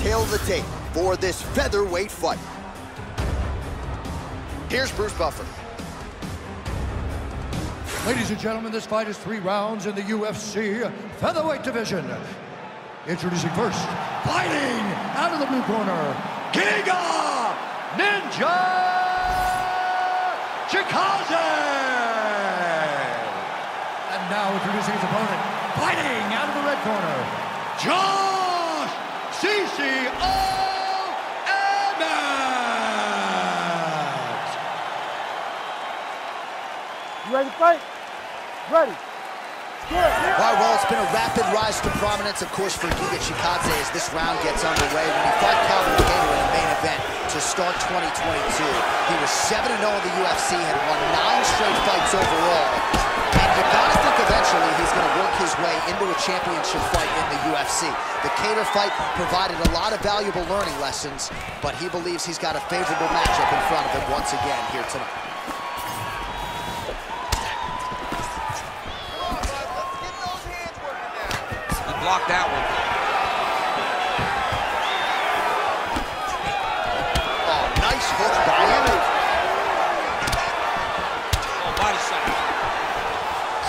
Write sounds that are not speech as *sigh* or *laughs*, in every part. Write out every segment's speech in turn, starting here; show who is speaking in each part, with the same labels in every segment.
Speaker 1: tale of the tape for this featherweight fight. Here's Bruce Buffer.
Speaker 2: Ladies and gentlemen, this fight is three rounds in the UFC featherweight division. Introducing first, fighting out of the blue corner, Giga Ninja Chikadze! And now introducing his opponent, fighting out of the red corner, Josh
Speaker 3: ready to fight? Ready.
Speaker 1: Right, well, it's been a rapid rise to prominence, of course, for Giga Chikadze as this round gets underway. When he fought Calvin Kattar in the main event to start 2022, he was 7-0 in the UFC, had won nine straight fights overall. And you gotta think eventually he's gonna work his way into a championship fight in the UFC. The Kattar fight provided a lot of valuable learning lessons, but he believes he's got a favorable matchup in front of him once again here tonight.
Speaker 4: Blocked that one.
Speaker 1: Oh, nice hook by him.
Speaker 4: Oh, body shot.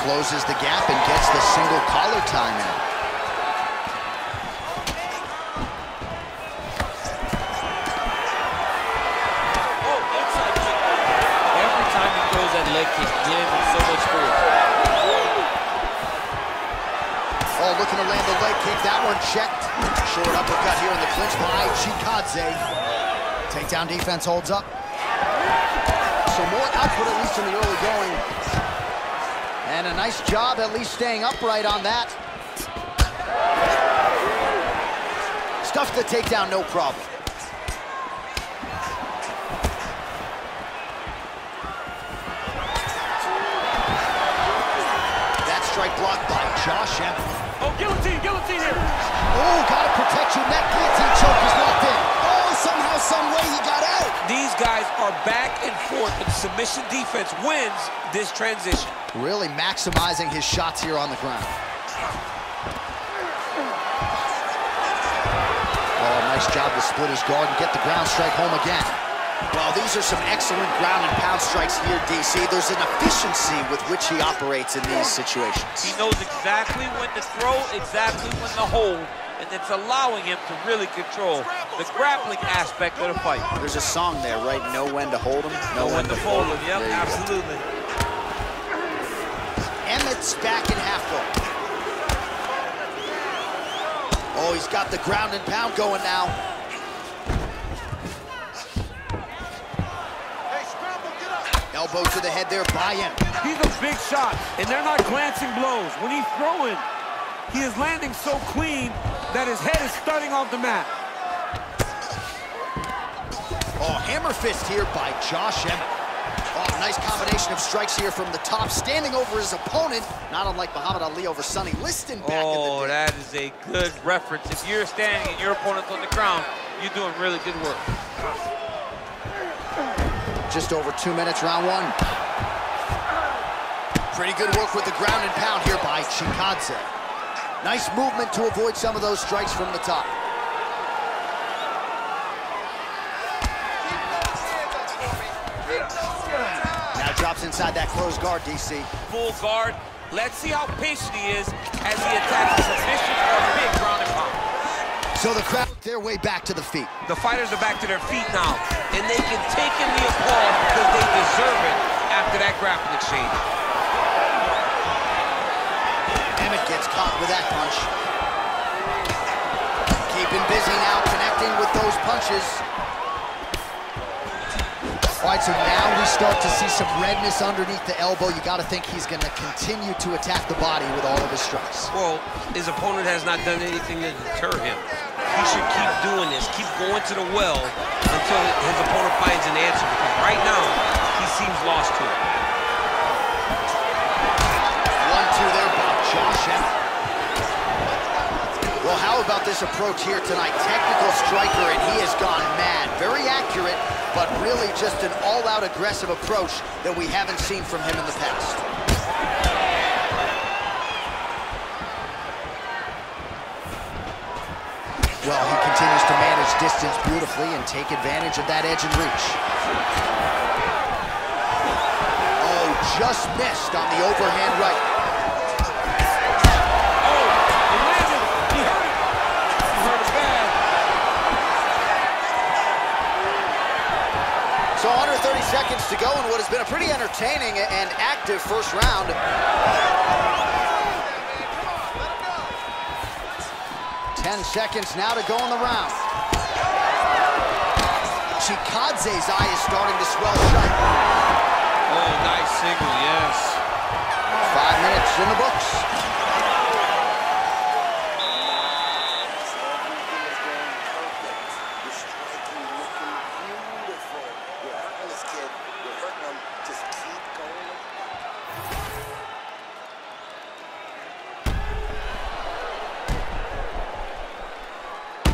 Speaker 1: Closes the gap and gets the single collar time
Speaker 4: leg kick.
Speaker 1: That one checked. Short uppercut here in the clinch by Chikadze. Takedown defense holds up. So more output, at least in the early going. And a nice job at least staying upright on that. Stuffed the takedown, no problem. That strike blocked by Josh.
Speaker 4: Oh, guillotine, guillotine here.
Speaker 1: Oh, gotta protect your neck. Guillotine choke is locked in. Oh, somehow, some way he got out.
Speaker 4: These guys are back and forth, but submission defense wins this transition.
Speaker 1: Really maximizing his shots here on the ground. Oh, nice job to split his guard and get the ground strike home again. Well, these are some excellent ground and pound strikes here, DC. There's an efficiency with which he operates in these situations.
Speaker 4: He knows exactly when to throw, exactly when to hold, and it's allowing him to really control the grappling aspect of the fight.
Speaker 1: There's a song there, right? Know when to hold him, know
Speaker 4: Know when to fold him. Yep,
Speaker 1: There
Speaker 4: absolutely.
Speaker 1: Emmett's back in half guard. Oh, he's got the ground and pound going now. Elbow to the head there by him.
Speaker 5: He's a big shot, and they're not glancing blows. When he's throwing, he is landing so clean that his head is starting off the mat.
Speaker 1: Oh, hammer fist here by Josh Emmett. Oh, nice combination of strikes here from the top, standing over his opponent, not unlike Muhammad Ali over Sonny Liston back
Speaker 4: Oh,
Speaker 1: in the oh, day.
Speaker 4: that is a good reference. If you're standing and your opponent's on the ground, you're doing really good work.
Speaker 1: Just over two minutes, round one. Pretty good work with the ground and pound here by Chikadze. Nice movement to avoid some of those strikes from the top. Now drops inside that closed guard, DC.
Speaker 4: Full guard. Let's see how patient he is as he attacks a submission or a big ground and pound.
Speaker 1: So the crowd their way back to the feet.
Speaker 4: The fighters are back to their feet now, and they can take in the applause because they deserve it after that grappling exchange.
Speaker 1: Emmett gets caught with that punch. Keeping busy now, connecting with those punches. All right, so now we start to see some redness underneath the elbow. You got to think he's going to continue to attack the body with all of his strikes.
Speaker 4: Well, his opponent has not done anything to deter him. He should keep doing this, keep going to the well until his opponent finds an answer. Because right now, he seems lost to it.
Speaker 1: One, two there by Josh. Well, how about this approach here tonight? Technical striker, and he has gone mad. Very accurate, but really just an all-out aggressive approach that we haven't seen from him in the past. Well, he continues to manage distance beautifully and take advantage of that edge and reach. Oh, just missed on the overhand right.
Speaker 5: Oh.
Speaker 1: So under 30 seconds to go in what has been a pretty entertaining and active first round. 10 seconds now to go in the round. Chikadze's eye is starting to swell shut.
Speaker 4: Oh, nice single, yes.
Speaker 1: Five minutes in the books.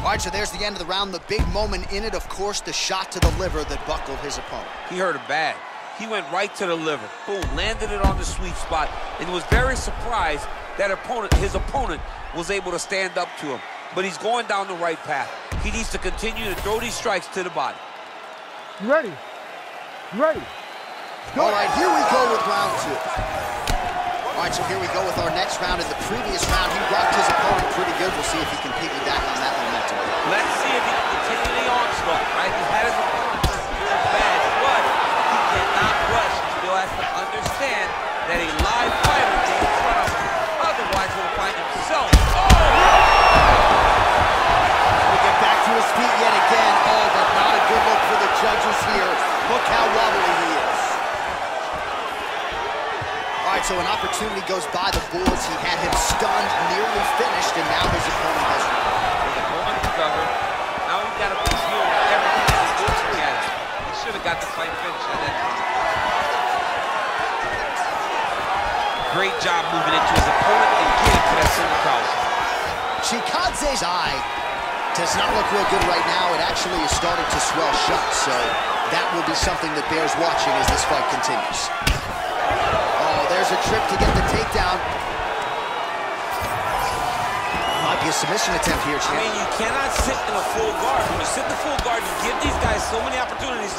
Speaker 1: All right, so there's the end of the round. The big moment in it, of course, the shot to the liver that buckled his opponent.
Speaker 4: He hurt it bad. He went right to the liver. Boom, landed it on the sweet spot, and was very surprised that opponent, his opponent was able to stand up to him. But he's going down the right path. He needs to continue to throw these strikes to the body.
Speaker 3: You ready? You ready?
Speaker 1: All right, here we go with round two. All right, so here we go with our next round. In the previous round, he rocked his opponent pretty good. We'll see if he can piggyback on that momentum.
Speaker 4: Let's see if he can continue the onslaught, right? He had his opponent hurt bad, but he cannot rush. He still has to understand that a live fighter is in front of him. Otherwise, he'll find himself. Oh!
Speaker 1: He'll get back to his feet yet again. Oh, but not a good look for the judges here. Look how wobbly he is. All right, so an opportunity goes by the Bulls. He had him stunned, nearly finished, and now his opponent has
Speaker 4: With a moment to cover. Now he's got to be here with everything he's looking at. He should have got the fight finished at that. Great job moving into his opponent and getting to that center collar.
Speaker 1: Chikadze's eye does not look real good right now. It actually is starting to swell shut, so that will be something that bears watching as this fight continues. There's a trip to get the takedown. Might be a submission attempt here, Champ.
Speaker 4: I mean, you cannot sit in a full guard. When you sit in the full guard, you give these guys so many opportunities.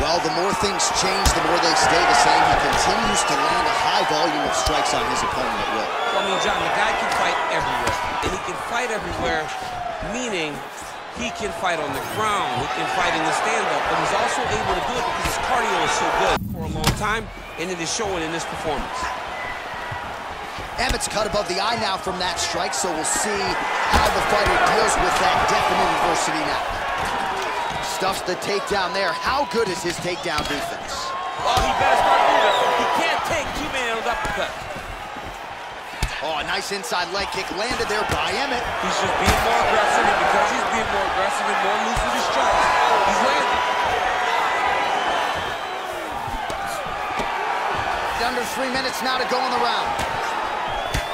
Speaker 1: Well, the more things change, the more they stay the same. He continues to land a high volume of strikes on his opponent at will.
Speaker 4: Well, I mean, John, the guy can fight everywhere. And he can fight everywhere, meaning he can fight on the ground, he can fight in the stand-up, but he's also able to do it because his cardio is so good for a long time, and it is showing in this performance.
Speaker 1: Emmett's cut above the eye now from that strike, so we'll see how the fighter deals with that definite adversity now. Stuffs the takedown there. How good is his takedown defense?
Speaker 4: Oh, he better start moving. He can't take too many of those uppercuts.
Speaker 1: Oh, a nice inside leg kick landed there by Emmett.
Speaker 4: He's just being more aggressive, and because he's being more aggressive and more loose with his strikes, he's landing.
Speaker 1: Under three minutes now to go in the round.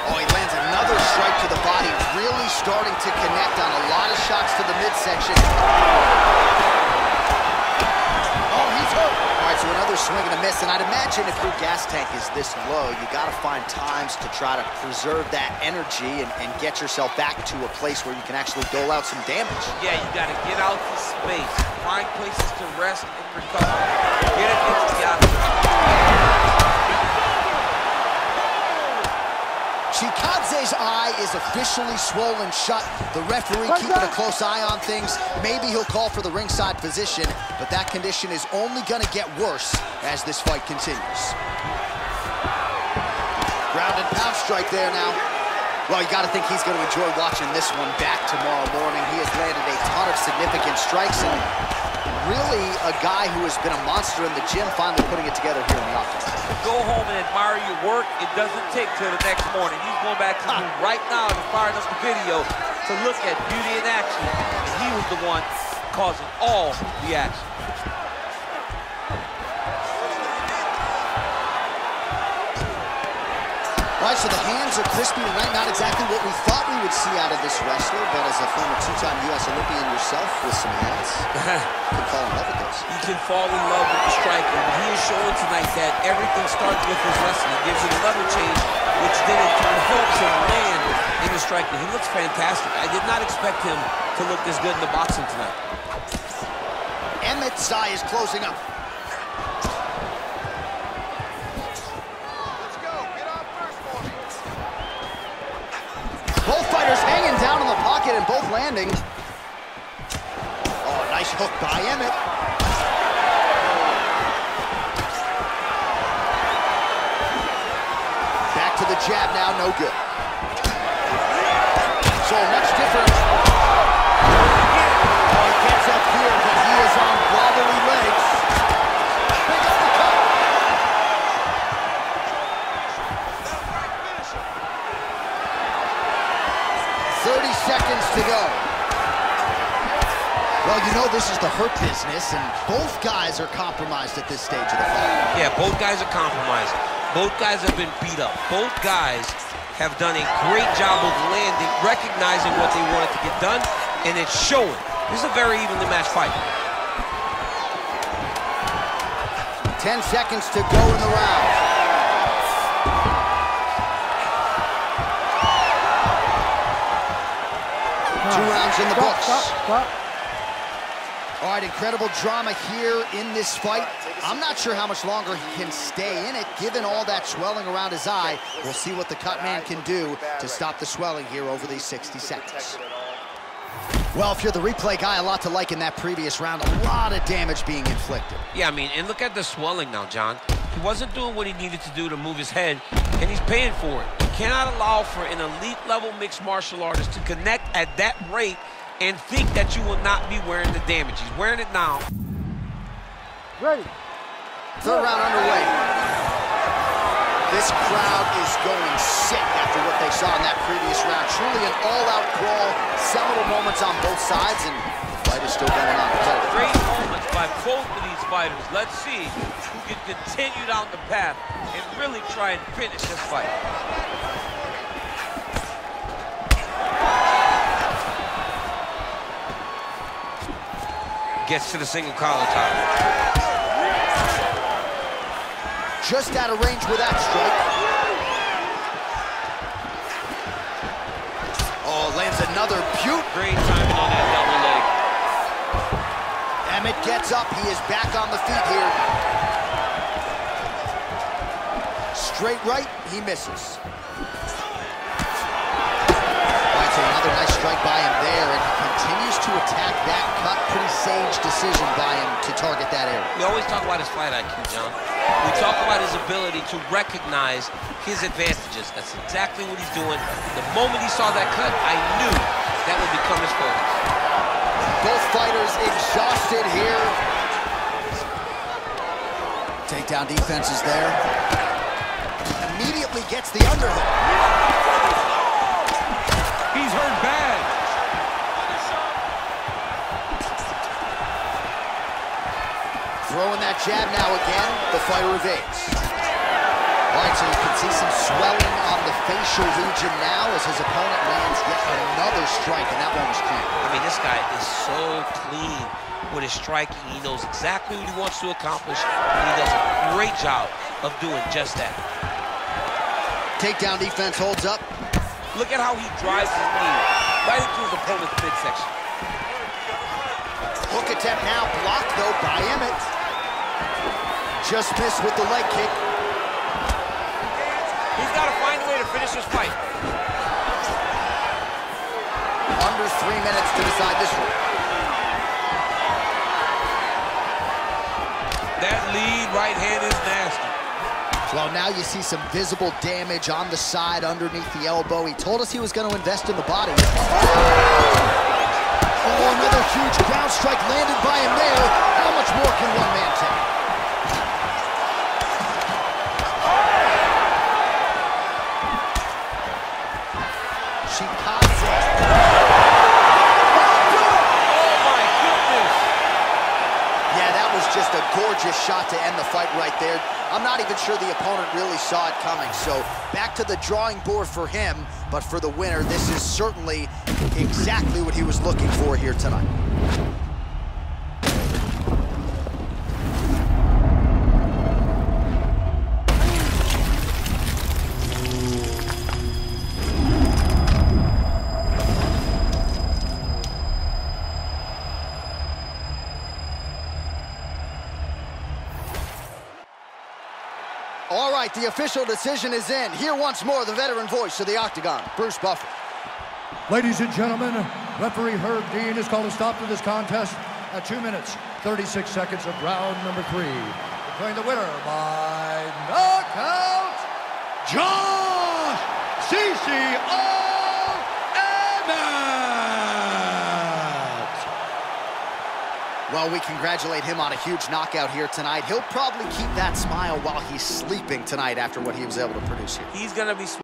Speaker 1: Oh, he lands another strike to the body, really starting to connect on a lot of shots to the midsection. Oh, he's hurt. All right, so another swing and a miss, and I'd imagine if your gas tank is this low, you gotta find times to try to preserve that energy and, and get yourself back to a place where you can actually dole out some damage.
Speaker 4: Yeah, you got to get out to space, find places to rest and recover.
Speaker 1: Eye is officially swollen shut. The referee keeping a close eye on things. Maybe he'll call for the ringside physician, but that condition is only gonna get worse as this fight continues. Ground and pound strike there now. Well, you gotta think he's gonna enjoy watching this one back tomorrow morning. He has landed a ton of significant strikes and really a guy who has been a monster in the gym, finally putting it together here in the office.
Speaker 4: Go home and admire your work. It doesn't take till the next morning. He's going back to the room right now to firing up the video to look at beauty in action. And he was the one causing all the action.
Speaker 1: All right, so the hands are crispy tonight. Not exactly what we thought we would see out of this wrestler, but as a former two-time U.S. Olympian yourself with some hands, *laughs* you can fall in love with.
Speaker 4: He can fall in love with the striking, but he is showing tonight that everything starts with his wrestling. He gives it a level change, which then in turn helps him land in the striking. He looks fantastic. I did not expect him to look this good in the boxing tonight.
Speaker 1: Emmett Sy is closing up. Both fighters hanging down in the pocket and both landing. Oh, nice hook by Emmett. Back to the jab now, no good. So much different. He gets up here, but he is on legs. Thirty seconds to go. Well, you know this is the hurt business, and both guys are compromised at this stage of the fight.
Speaker 4: Yeah, both guys are compromised. Both guys have been beat up. Both guys have done a great job of landing, recognizing what they wanted to get done, and it's showing. This is a very evenly matched fight.
Speaker 1: 10 seconds to go in the round. Two rounds in the
Speaker 3: Stop,
Speaker 1: books.
Speaker 3: stop, stop.
Speaker 1: All right, incredible drama here in this fight. I'm not sure how much longer he can stay in it, given all that swelling around his eye. We'll see what the cut man can do to stop the swelling here over these 60 seconds. Well, if you're the replay guy, a lot to like in that previous round. A lot of damage being inflicted.
Speaker 4: Yeah, I mean, and look at the swelling now, John. He wasn't doing what he needed to do to move his head, and he's paying for it. You cannot allow for an elite-level mixed martial artist to connect at that rate and think that you will not be wearing the damage. He's wearing it now.
Speaker 3: Ready.
Speaker 1: Third round underway. This crowd is going sick after what they saw in that previous round. Truly an all-out brawl, seminal moments on both sides, and the fight is still going on.
Speaker 4: Great moments by both of these fighters. Let's see who can continue down the path and really try and finish this fight. Gets to the single collar tie.
Speaker 1: Just out of range with that strike. Oh, lands another beaut.
Speaker 4: Great timing on that double leg.
Speaker 1: Emmett gets up. He is back on the feet here. Straight right, he misses. Another nice strike by him there, and he continues to attack that cut. Pretty sage decision by him to target that area.
Speaker 4: We always talk about his fight IQ, John. We talk about his ability to recognize his advantages. That's exactly what he's doing. The moment he saw that cut, I knew that would become his focus.
Speaker 1: Both fighters exhausted here. Takedown defense is there. Immediately gets the underhook.
Speaker 5: He's hurt bad.
Speaker 1: Throwing that jab now again. The fighter evades. All right, so you can see some swelling on the facial region now as his opponent lands yet another strike, and that one was clean.
Speaker 4: I mean, this guy is so clean with his striking. He knows exactly what he wants to accomplish, and he does a great job of doing just that.
Speaker 1: Takedown defense holds up.
Speaker 4: Look at how he drives his knee right into his opponent's midsection.
Speaker 1: Hook attempt now blocked, though, by Emmett. Just missed with the leg kick.
Speaker 4: He's got to find a way to finish this fight.
Speaker 1: Under three minutes to decide this one.
Speaker 4: That lead right hand is nasty.
Speaker 1: Well, now you see some visible damage on the side underneath the elbow. He told us he was going to invest in the body. Oh! oh, another huge ground strike landed by him there. Sure the opponent really saw it coming. So back to the drawing board for him, but for the winner, this is certainly exactly what he was looking for here tonight. Right, the official decision is in. Here once more, the veteran voice of the Octagon, Bruce Buffer.
Speaker 2: Ladies and gentlemen, referee Herb Dean has called a stop to this contest at 2 minutes, 36 seconds of round number three. Declaring the winner by knockout, Josh CCO
Speaker 1: Well, we congratulate him on a huge knockout here tonight. He'll probably keep that smile while he's sleeping tonight after what he was able to produce here.
Speaker 4: He's going to be smiling.